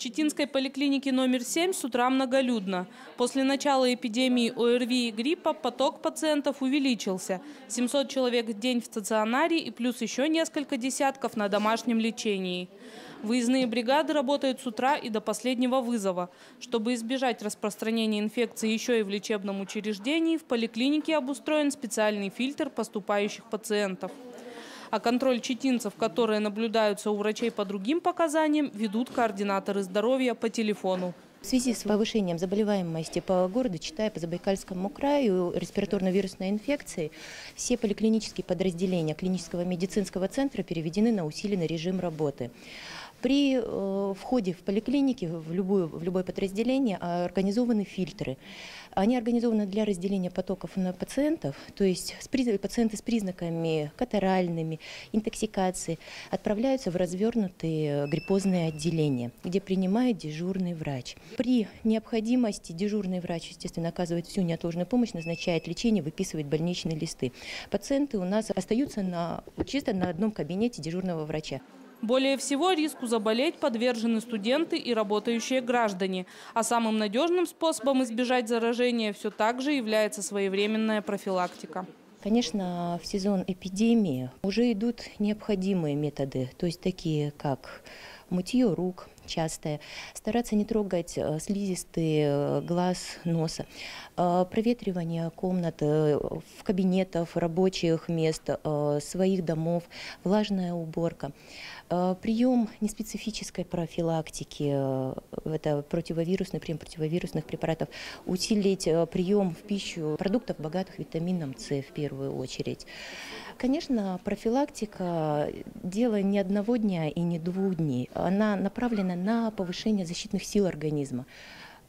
Читинской поликлинике номер 7 с утра многолюдно. После начала эпидемии ОРВИ и гриппа поток пациентов увеличился. 700 человек в день в стационаре и плюс еще несколько десятков на домашнем лечении. Выездные бригады работают с утра и до последнего вызова. Чтобы избежать распространения инфекции еще и в лечебном учреждении, в поликлинике обустроен специальный фильтр поступающих пациентов а контроль читинцев, которые наблюдаются у врачей по другим показаниям, ведут координаторы здоровья по телефону. В связи с повышением заболеваемости по городу, читая по Забайкальскому краю, респираторно-вирусной инфекцией, все поликлинические подразделения клинического медицинского центра переведены на усиленный режим работы. При э, входе в поликлиники, в, любую, в любое подразделение, организованы фильтры. Они организованы для разделения потоков на пациентов, то есть пациенты с признаками катаральными, интоксикации отправляются в развернутые гриппозные отделения, где принимает дежурный врач. При необходимости дежурный врач, естественно, оказывает всю неотложную помощь, назначает лечение, выписывает больничные листы. Пациенты у нас остаются на, чисто на одном кабинете дежурного врача. Более всего риску заболеть подвержены студенты и работающие граждане. А самым надежным способом избежать заражения все так же является своевременная профилактика. Конечно, в сезон эпидемии уже идут необходимые методы, то есть такие как мытье рук частое, стараться не трогать э, слизистые э, глаз, носа, э, проветривание комнат, в кабинетах, рабочих мест, своих домов, влажная уборка. Прием неспецифической профилактики, это противовирусный прием противовирусных препаратов, усилить прием в пищу продуктов, богатых витамином С в первую очередь. Конечно, профилактика – дело не одного дня и не двух дней. Она направлена на повышение защитных сил организма.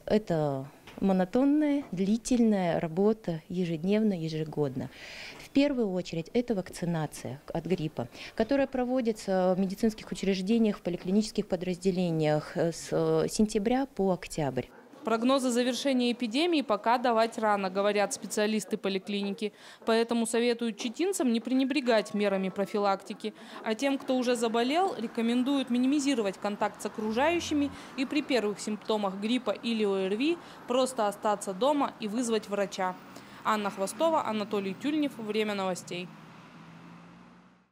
Это монотонная, длительная работа ежедневно, ежегодно. В первую очередь это вакцинация от гриппа, которая проводится в медицинских учреждениях, в поликлинических подразделениях с сентября по октябрь. Прогнозы завершения эпидемии пока давать рано, говорят специалисты поликлиники. Поэтому советуют читинцам не пренебрегать мерами профилактики. А тем, кто уже заболел, рекомендуют минимизировать контакт с окружающими и при первых симптомах гриппа или ОРВИ просто остаться дома и вызвать врача. Анна Хвостова, Анатолий Тюльнев. Время новостей.